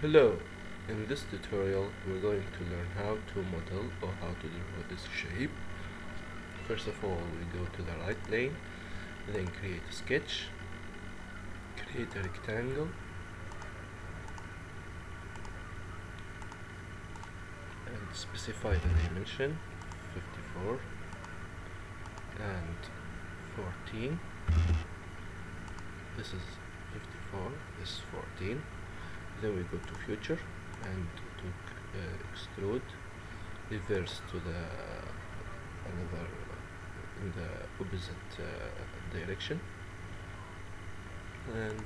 Hello, in this tutorial we're going to learn how to model or how to draw this shape. First of all we go to the right plane, then create a sketch, create a rectangle, and specify the dimension 54 and 14 this is 54 this is 14 then we go to feature and to uh, extrude reverse to the another in the opposite uh, direction. And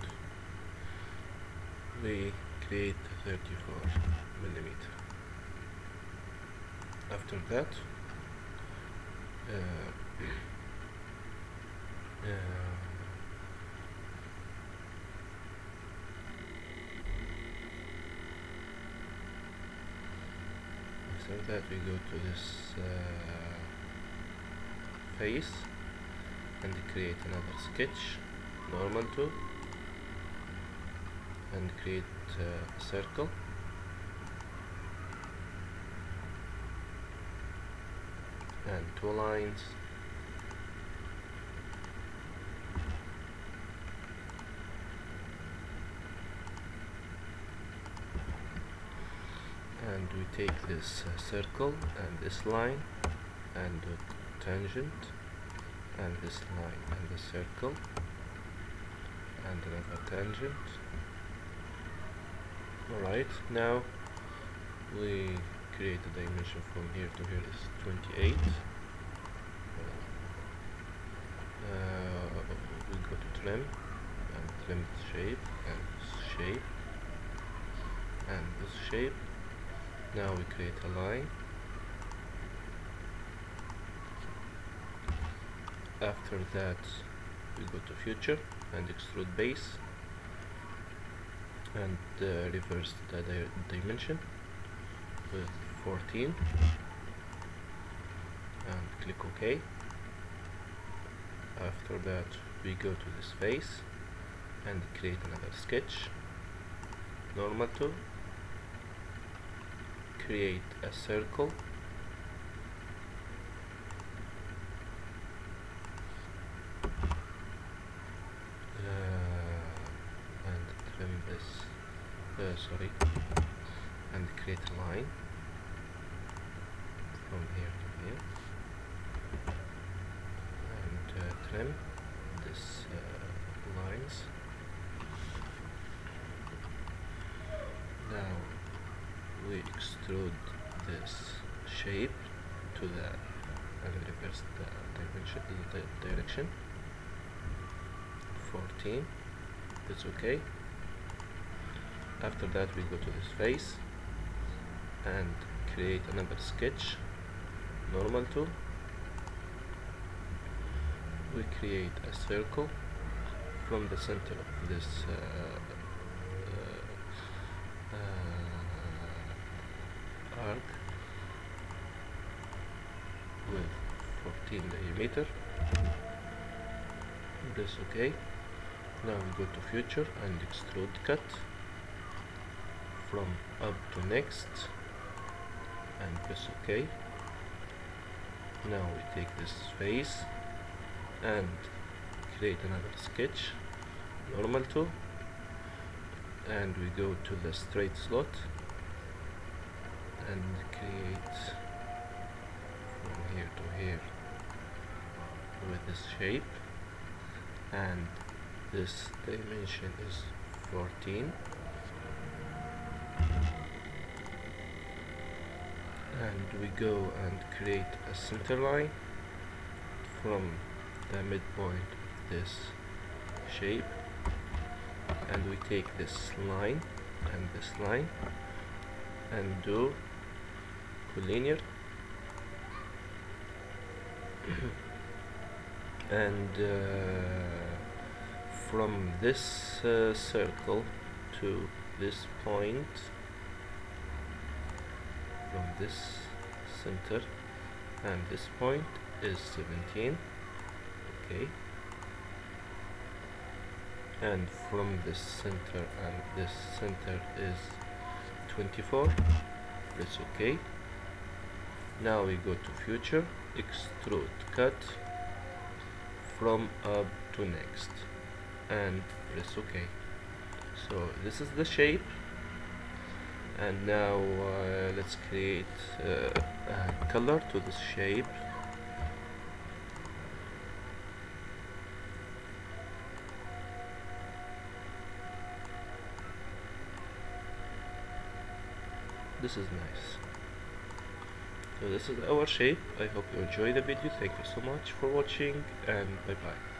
we create 34 millimeter. After that uh, after that we go to this uh, face and create another sketch normal to and create uh, a circle. And two lines and we take this uh, circle and this line and the tangent and this line and the circle and another tangent. Alright now we create a dimension from here to here is 28 uh, we go to trim and trim shape and shape and this shape now we create a line. After that we go to feature and extrude base and uh, reverse the di dimension with 14 and click OK. After that we go to this face and create another sketch. Normal to create a circle. Uh, and trim this uh, sorry and create a line from here to here. And uh, trim this uh, lines. Now we extrude this shape to the and reverse the dimension the direction. 14 that's okay. After that we go to this face and create another sketch normal to. We create a circle from the center of this uh, uh, uh, arc with 14 diameter this okay. Now we go to feature and extrude cut. From up to next. And press ok. Now we take this face and create another sketch. Normal to. And we go to the straight slot. And create shape. And this dimension is 14 and we go and create a center line from the midpoint of this shape. And we take this line and this line and do collinear and uh, from this uh, circle to this point from this center and this point is 17 okay. And from this center and this center is 24 press ok now we go to feature. Extrude cut from up to next. And press ok so this is the shape. And now uh, let's create uh, a color to this shape. This is nice so this is our shape. I hope you enjoy the video. Thank you so much for watching and bye bye